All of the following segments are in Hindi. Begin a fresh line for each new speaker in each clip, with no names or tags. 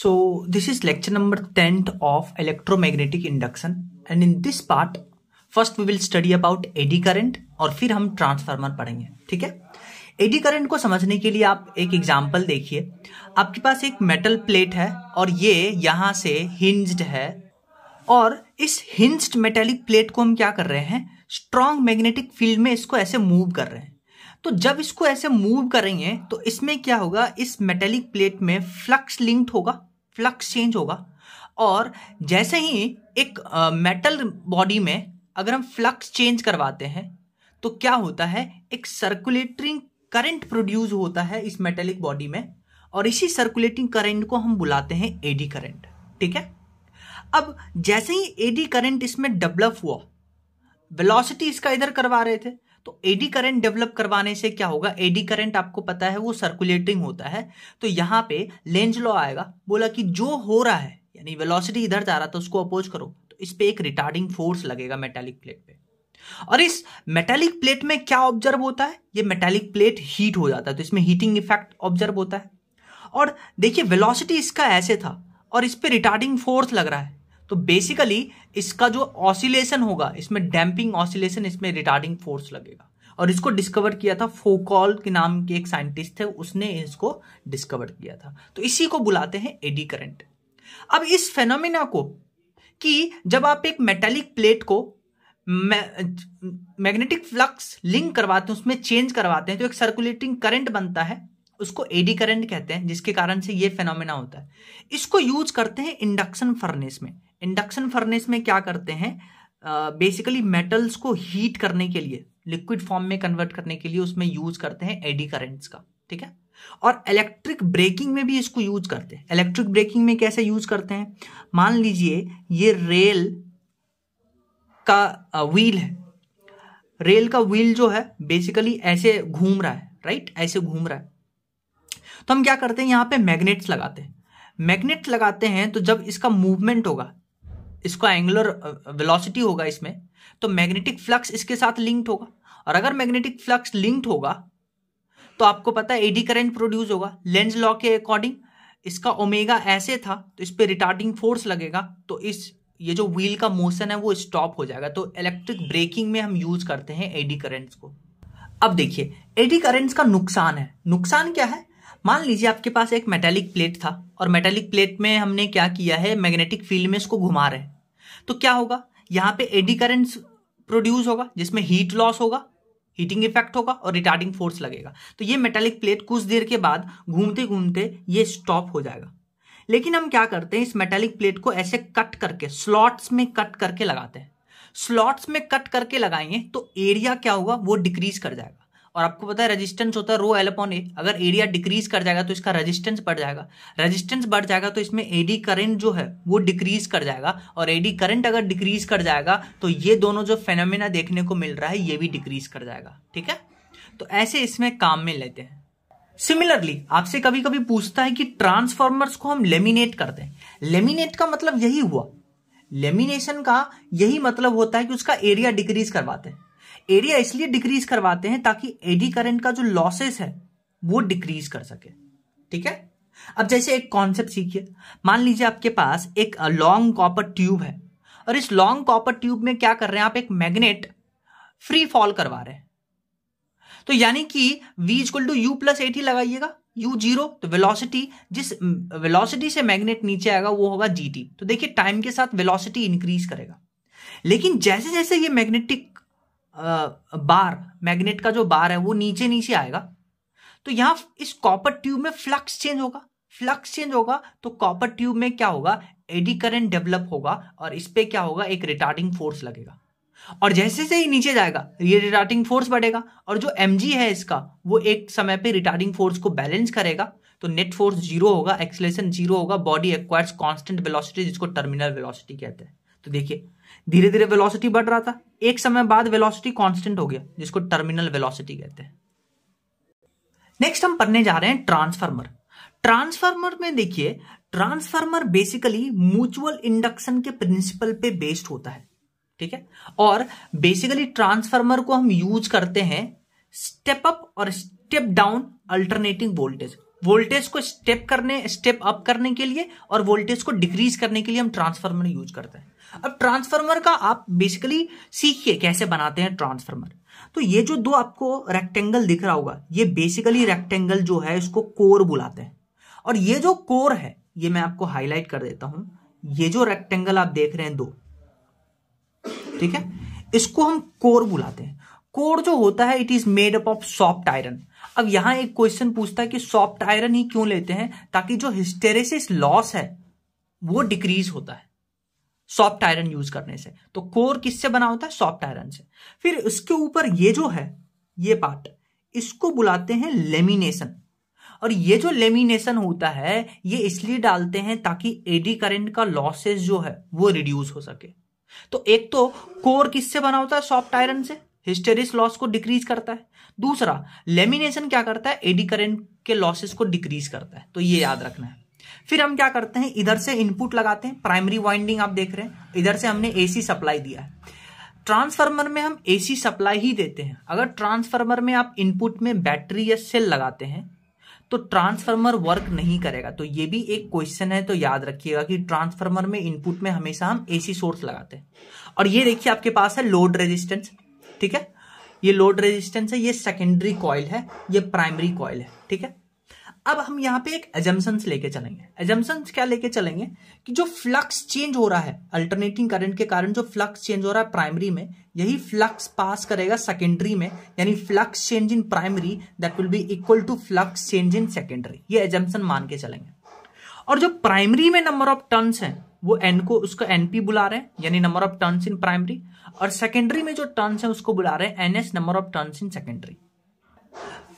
So, this is lecture number 10 of electromagnetic induction. And in this part, first we will study about eddy current और फिर हम ट्रांसफार्मर पढ़ेंगे, ठीक है? एडी करंट को समझने के लिए आप एक एग्जांपल देखिए। आपके पास एक मेटल प्लेट है और ये यहाँ से हिंज्ड है। और इस हिंज्ड मेटेलिक प्लेट को हम क्या कर रहे हैं? स्ट्रॉन्ग मैग्नेटिक फ़ील्ड में इसको ऐसे मूव कर रहे हैं। तो जब इसको ऐसे मूव करेंगे तो इसमें क्या होगा? इस मेटेलिक प्लेट में फ्लक्स लिंक्ड होगा फ्लक्स चेंज होगा। और जैसे ही एक मेटल बॉडी में अगर हम फ्लक्स चेंज करवाते हैं तो क्या होता है? एक सर्कुलेटिंग करंट प्रोड्यूस होता है इस मेटेलिक बॉडी में, और इसी सर्कुलेटिंग करंट को हम बुलाते हैं एडी करंट ठीक है? अब जैसे ही एडी करंट इसमें डेवलप हुआ वेलोसिटी इसका इधर करवा रहे थे तो एडी करंट डेवलप करवाने से क्या होगा? एडी करंट आपको पता है, वो सर्कुलेटिंग होता है। तो यहाँ पे लेंज लॉ आएगा। बोला कि जो हो रहा है, यानी वेलोसिटी इधर जा रहा था, उसको अपोज करो। तो इस पे एक रिटार्डिंग फोर्स लगेगा मेटालिक प्लेट पे। और इस मेटालिक प्लेट में क्या ऑब्ज़र्व होता है? ये मेटालिक प्लेट हीट हो जाता है। तो इसमें हीटिंग इफ़ेक्ट ऑब्ज़र्व होता है। और देखिए वेलोसिटी इसका ऐसे था, और इस पर रिटार्डिंग फोर्स लग रहा है। तो बेसिकली इसका जो ऑसिलेशन होगा, इसमें डैम्पिंग ऑसिलेशन इसमें रिटार्डिंग फोर्स लगेगा। और इसको डिस्कवर किया था फोकॉल के नाम के एक साइंटिस्ट थे, उसने इसको डिस्कवर किया था। तो इसी को बुलाते हैं एडी करंट अब इस फेनोमिना को कि जब आप एक मेटेलिक प्लेट को मैग्नेटिक फ्लक्स लिंक करवाते हैं, उसमें चेंज करवाते हैं तो एक सर्कुलेटिंग करंट बनता है, उसको एडी करंट कहते हैं, जिसके कारण से ये फेनोमेना होता है। इसको यूज़ करते हैं इंडक्शन फर्नेस में। इंडक्शन फर्नेस में क्या करते हैं? बेसिकली uh, मेटल्स को हीट करने के लिए लिक्विड फॉर्म में कन्वर्ट करने के लिए उसमें यूज़ करते हैं एडी करेंट्स का ठीक है? और इलेक्ट्रिक ब्रेकिंग में भी इसको यूज़ करते हैं। इलेक्ट्रिक ब्रेकिंग में कैसे यूज़ करते हैं? मान लीजिए ये रेल का व्हील है। रेल का व्हील जो है बेसिकली ऐसे घूम रहा है राइट ऐसे घूम रहा है। तो हम क्या करते हैं? यहाँ पे मैग्नेट्स लगाते हैं। मैग्नेट लगाते हैं तो जब इसका मूवमेंट होगा इसका एंगुलर वेलोसिटी होगा इसमें तो मैग्नेटिक फ्लक्स इसके साथ लिंक्ड होगा। और अगर मैग्नेटिक फ्लक्स लिंक्ड होगा तो आपको पता है एडी करंट प्रोड्यूस होगा। लेंस लॉ के अकॉर्डिंग इसका ओमेगा ऐसे था तो इस पर रिटार्डिंग फोर्स लगेगा तो इस, ये जो व्हील का मोशन है, वो स्टॉप हो जाएगा। तो इलेक्ट्रिक ब्रेकिंग में हम यूज़ करते हैं एडी करेंट्स को। अब देखिए एडी करेंट्स का नुकसान है। नुकसान क्या है? मान लीजिए आपके पास एक मेटेलिक प्लेट था और मेटेलिक प्लेट में हमने क्या किया है? मैग्नेटिक फ़ील्ड में इसको घुमा रहे हैं। तो क्या होगा? यहाँ पे एडी करंट प्रोड्यूस होगा, जिसमें हीट लॉस होगा हीटिंग इफ़ेक्ट होगा और रिटार्डिंग फोर्स लगेगा। तो ये मेटेलिक प्लेट कुछ देर के बाद घूमते घूमते ये स्टॉप हो जाएगा। लेकिन हम क्या करते हैं? इस मेटेलिक प्लेट को ऐसे कट करके स्लॉट्स में कट करके लगाते हैं। स्लॉट्स में कट करके लगाएँगे तो एरिया क्या होगा? वो डिक्रीज कर जाएगा। और आपको पता है रेजिस्टेंस होता है रो एल अपॉन ए अगर एरिया डिक्रीज कर जाएगा तो इसका रेजिस्टेंस बढ़ जाएगा। रेजिस्टेंस बढ़ जाएगा तो इसमें एडी करंट जो है, वो डिक्रीज कर जाएगा। और एडी करंट अगर डिक्रीज कर जाएगा तो ये दोनों जो फेनोमिना देखने को मिल रहा है, ये भी डिक्रीज कर जाएगा। ठीक है? तो ऐसे इसमें काम में लेते हैं। सिमिलरली आपसे कभी कभी पूछता है कि ट्रांसफॉर्मर्स को हम लेमिनेट करते हैं लेमिनेट का मतलब यही हुआ। लेमिनेशन का यही मतलब होता है कि उसका एरिया डिक्रीज करवाते हैं। एरिया इसलिए डिक्रीज करवाते हैं ताकि एडी करंट का जो लॉसेस है, वो डिक्रीज कर सके। ठीक है? अब जैसे एक कॉन्सेप्ट सीखिए। मान लीजिए आपके पास एक लॉन्ग कॉपर ट्यूब है। और इस लॉन्ग कॉपर ट्यूब में क्या कर रहे हैं आप? एक मैग्नेट फ्री फॉल करवा रहे हैं। तो यानी कि v equal to u plus a t लगाइएगा। U ज़ीरो तो वेलोसिटी जिस वेलोसिटी से मैग्नेट नीचे आएगा, वो होगा gt तो देखिए टाइम के साथ वेलोसिटी इंक्रीज करेगा। लेकिन जैसे जैसे ये मैग्नेटिक बार, मैग्नेट का जो बार है, वो नीचे नीचे आएगा। तो यहाँ इस कॉपर ट्यूब में फ्लक्स चेंज होगा। फ्लक्स चेंज होगा तो कॉपर ट्यूब में क्या होगा? एडी करंट डेवलप होगा और इस पर क्या होगा? एक रिटार्डिंग फोर्स लगेगा। और जैसे से ही नीचे जाएगा, ये रिटार्डिंग फोर्स बढ़ेगा और जो एमजी है इसका, वो एक समय पे रिटार्डिंग फोर्स को बैलेंस करेगा। तो नेट फोर्स ज़ीरो होगा एक्सलेशन ज़ीरो होगा बॉडी एक्वायर्स कांस्टेंट वेलोसिटी जिसको टर्मिनल वेलोसिटी कहते हैं। तो देखिए धीरे धीरे वेलोसिटी बढ़ रहा था। एक समय बाद वेलोसिटी कांस्टेंट हो गया, जिसको टर्मिनल वेलोसिटी कहते हैं। नेक्स्ट हम पढ़ने जा रहे हैं ट्रांसफार्मर ट्रांसफार्मर में देखिए ट्रांसफार्मर बेसिकली म्यूचुअल इंडक्शन के प्रिंसिपल पे बेस्ड होता है, ठीक है? और बेसिकली ट्रांसफार्मर को हम यूज़ करते हैं स्टेप अप और step down alternating voltage voltage को स्टेप करने स्टेप अप करने के लिए और वोल्टेज को डिक्रीज करने के लिए हम ट्रांसफार्मर यूज़ करते हैं। अब ट्रांसफार्मर का आप बेसिकली सीखिए कैसे बनाते हैं ट्रांसफार्मर तो ये जो दो आपको रेक्टेंगल दिख रहा होगा, ये बेसिकली रेक्टेंगल जो है, इसको कोर बुलाते हैं। और ये जो कोर है, ये मैं आपको हाईलाइट कर देता हूँ। ये जो रेक्टेंगल आप देख रहे हैं दो, ठीक है? इसको हम कोर बुलाते हैं। कोर जो होता है it is made up of soft iron अब यहाँ एक क्वेश्चन पूछता है कि सॉफ्ट आयरन ही क्यों लेते हैं? ताकि जो हिस्टेरेसिस लॉस है, वो डिक्रीज होता है। सॉफ्ट आयरन यूज़ करने से। तो कोर किससे बना होता है? सॉफ्ट आयरन से। फिर इसके ऊपर ये जो है, ये पार्ट, इसको बुलाते हैं लेमिनेशन। और ये जो लेमिनेशन होता है, ये इसलिए डालते हैं ताकि एडी करंट का लॉसेस जो है, वो रिड्यूस हो सके। तो एक तो कोर किससे बना होता है? सॉफ्ट आयरन से। हिस्टेरिस लॉस को डिक्रीज करता है। दूसरा, लेमिनेशन क्या करता है? एडी करंट के लॉसेस को डिक्रीज करता है। तो ये याद रखना है। फिर हम क्या करते हैं? इधर से इनपुट लगाते हैं प्राइमरी वाइंडिंग आप देख रहे हैं। इधर से हमने एसी सप्लाई दिया है। ट्रांसफार्मर में हम एसी सप्लाई ही देते हैं। अगर ट्रांसफार्मर में आप इनपुट में बैटरी या सेल लगाते हैं तो ट्रांसफार्मर वर्क नहीं करेगा। तो ये भी एक क्वेश्चन है तो याद रखिएगा कि ट्रांसफार्मर में इनपुट में हमेशा हम एसी सोर्स लगाते हैं। और ये देखिए आपके पास है लोड रेजिस्टेंस ठीक है? ये लोड रेजिस्टेंस है, ये सेकेंडरी कॉइल है, ये प्राइमरी कॉइल है, ठीक है? अब हम यहाँ पे एक एजम्पन्स लेके चलेंगे। एजम्पन्स क्या लेके चलेंगे? कि जो फ्लक्स चेंज हो रहा है अल्टरनेटिंग करंट के कारण जो फ्लक्स चेंज हो रहा है प्राइमरी में, यही फ्लक्स पास करेगा सेकेंडरी में, यानी flux change in primary that will be equal to flux change in secondary ये एजम्पन मान के चलेंगे। और जो प्राइमरी में नंबर ऑफ़ टर्न्स है, वो एन को, उसको एनपी बुला रहे हैं, यानी number of turns in primary और सेकेंडरी में जो टर्न्स है, उसको बुला रहे हैं NS number of turns in secondary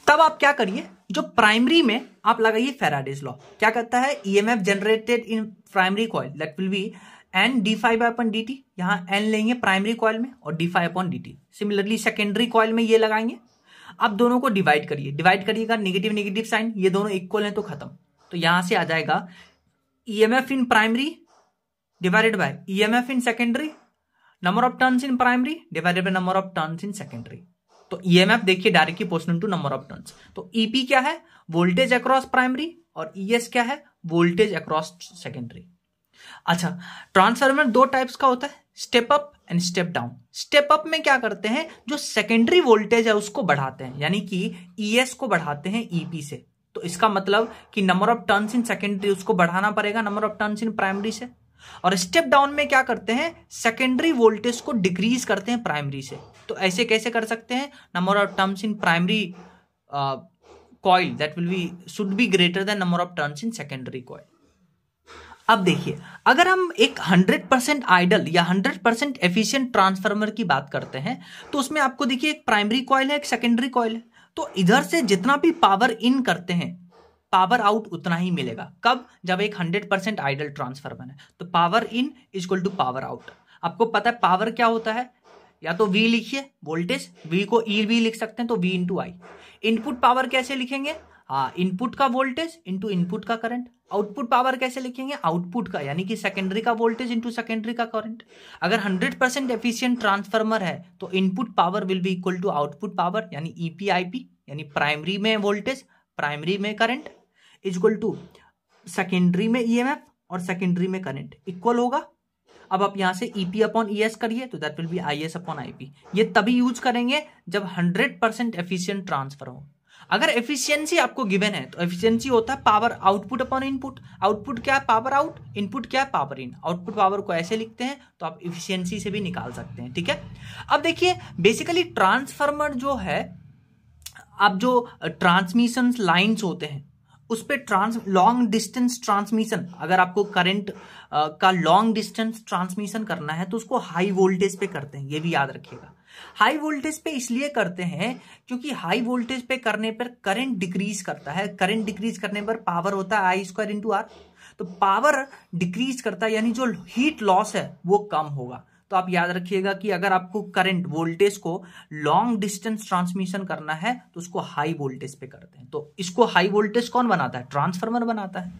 तब आप क्या करिए, जो प्राइमरी में आप लगाइए फेराडेज लॉ क्या कहता है EMF generated in primary coil that will be N d phi upon d t यहाँ एन लेंगे प्राइमरी कॉइल में और d phi upon d t similarly secondary coil में ये लगाएँगे। आप दोनों को डिवाइड करिए। डिवाइड करिएगा नेगेटिव नेगेटिव साइन ये दोनों इक्वल है तो खत्म। तो यहाँ से आ जाएगा EMF in primary divided by EMF in secondary number of turns in primary divided by number of turns in secondary तो ईएमएफ e देखिए directly proportional to number of turns तो ईपी e क्या है? वोल्टेज अक्रॉस प्राइमरी और ईएस e क्या है? वोल्टेज अक्रॉस सेकेंडरी अच्छा ट्रांसफार्मर दो टाइप्स का होता है step up and step down step up में क्या करते हैं? जो सेकेंडरी वोल्टेज है उसको बढ़ाते हैं, यानी कि ईएस को बढ़ाते हैं ईपी से. तो इसका मतलब कि number of turns in secondary उसको बढ़ाना पड़ेगा number of turns in primary से. और स्टेप डाउन में क्या करते हैं? सेकेंडरी वोल्टेज को डिक्रीज करते हैं प्राइमरी से. तो ऐसे कैसे कर सकते हैं? Number of terms in primary coil that will be should be greater than number of terms in secondary coil अब देखिए, अगर हम एक 100 परसेंट आइडल या 100 परसेंट एफिशियंट ट्रांसफार्मर की बात करते हैं तो उसमें आपको देखिए एक प्राइमरी कॉइल है, एक सेकेंडरी कॉइल है। तो इधर से जितना भी पावर इन करते हैं पावर आउट उतना ही मिलेगा। कब? जब एक हंड्रेड परसेंट आइडल ट्रांसफार्मर है। तो power in equal to power out आपको पता है पावर क्या होता है? या तो वी लिखिए वोल्टेज वी को e भी लिख सकते हैं तो V into I input power कैसे लिखेंगे? हाँ इनपुट का वोल्टेज इंटू इनपुट का करंट आउटपुट पावर कैसे लिखेंगे? आउटपुट का, यानी कि सेकेंडरी का वोल्टेज इंटू सेकेंडरी का करंट अगर 100 परसेंट एफिशियंट ट्रांसफार्मर है तो input power will be equal to output power यानी ईपीआईपी यानी प्राइमरी में वोल्टेज प्राइमरी में करंट इजक्वल टू सेकेंडरी में ईएमएफ और सेकेंडरी में करंट इक्वल होगा? अब आप यहाँ से ईपी अपॉन ईएस करिए तो that will be I S upon IP ये तभी यूज़ करेंगे जब 100 परसेंट एफिशियंट ट्रांसफ़र हो। अगर एफिशिएंसी आपको गिवन है तो एफिशिएंसी होता है power output upon input output क्या है? पावर आउट इनपुट क्या है? पावर इन आउटपुट पावर को ऐसे लिखते हैं तो आप एफिशिएंसी से भी निकाल सकते हैं, ठीक है? अब देखिए बेसिकली ट्रांसफार्मर जो है, अब जो ट्रांसमिशन लाइंस होते हैं उस पर ट्रांस लॉन्ग डिस्टेंस ट्रांसमिशन अगर आपको करंट का लॉन्ग डिस्टेंस ट्रांसमिशन करना है तो उसको हाई वोल्टेज पे करते हैं, ये भी याद रखिएगा। हाई वोल्टेज पे इसलिए करते हैं, क्योंकि हाई वोल्टेज पे करने पर करंट डिक्रीज करता है। करंट डिक्रीज करने पर पावर होता है आई स्क्वायर इंटू आर तो पावर डिक्रीज करता है, यानी जो हीट लॉस है, वो कम होगा। तो आप याद रखिएगा कि अगर आपको करंट वोल्टेज को लॉन्ग डिस्टेंस ट्रांसमिशन करना है तो उसको हाई वोल्टेज पे करते हैं। तो इसको हाई वोल्टेज कौन बनाता है? ट्रांसफार्मर बनाता है।